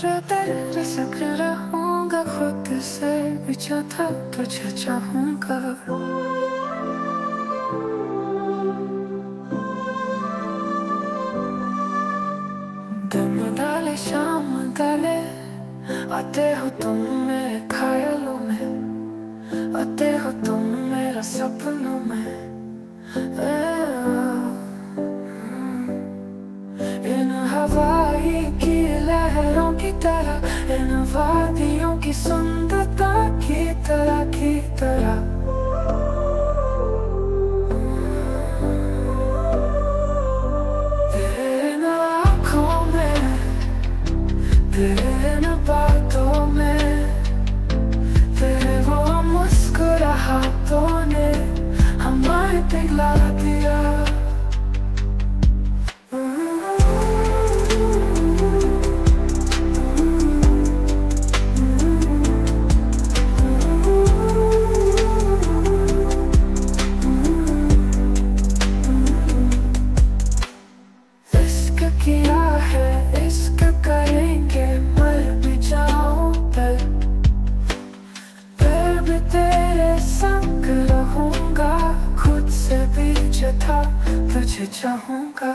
पूरा तेरे सक रहूँगा खुद से बिछा था तुझे चाहूँगा दिन डाले, शाम डाले, आते हो तुम मेरे ख्यालों में, आते हो तुम मेरा सपनों में। इन हवाई की लहरों तरह इन वादियों की सुंदरता की तरह की तरह तेरे इन किया है, इश्क करेंगे, मर भी जाऊँ पर। फिर भी तेरे संग रहूँगा, खुद से भी जता तुझे चाहूँगा।